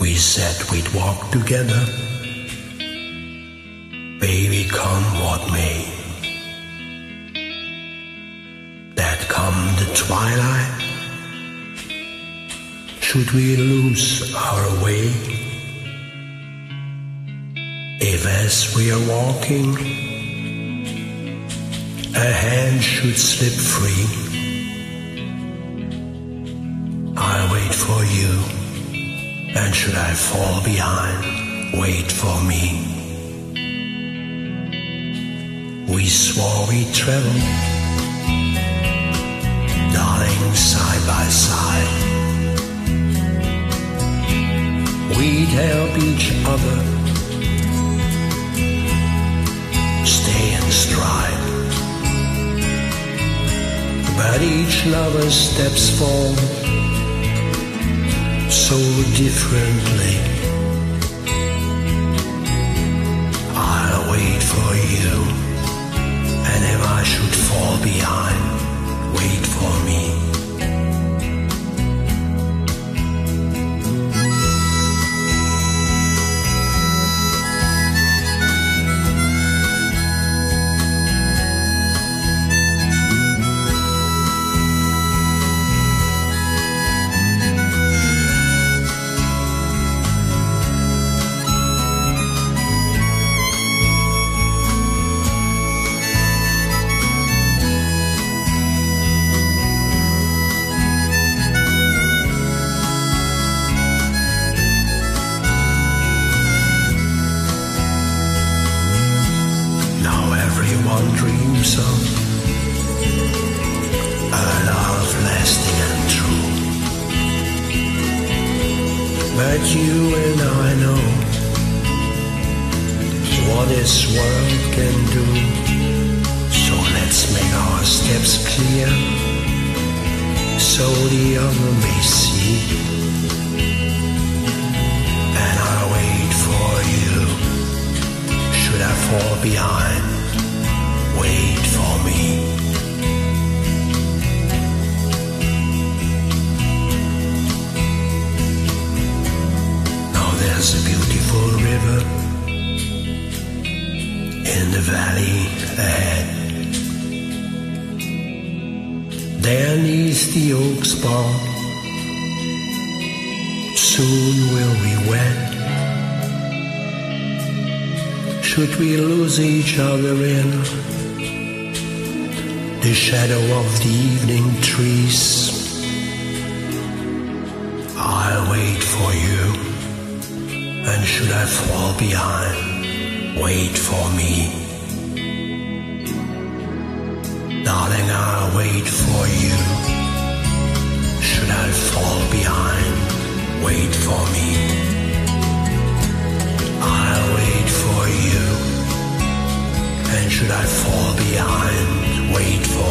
We said we'd walk together. Baby, come what may. That come the twilight. Should we lose our way? If as we are walking, a hand should slip free, I'll wait for you, and should I fall behind, wait for me. We swore we'd travel, darling, side by side. We'd help each other stay in stride. But each lover steps forward differently. I'll wait for you, and if I should fall behind, wait for me. Everyone dreams of a love lasting and true. But you and I know what this world can do. So let's make our steps clear so the other may see. And I'll wait for you. Should I fall behind, river in the valley ahead. There neath the oak's bark, soon will we wed. Should we lose each other in the shadow of the evening trees? I'll wait for you, and should I fall behind, wait for me. Darling, I'll wait for you. Should I fall behind, wait for me. I'll wait for you. And should I fall behind, wait for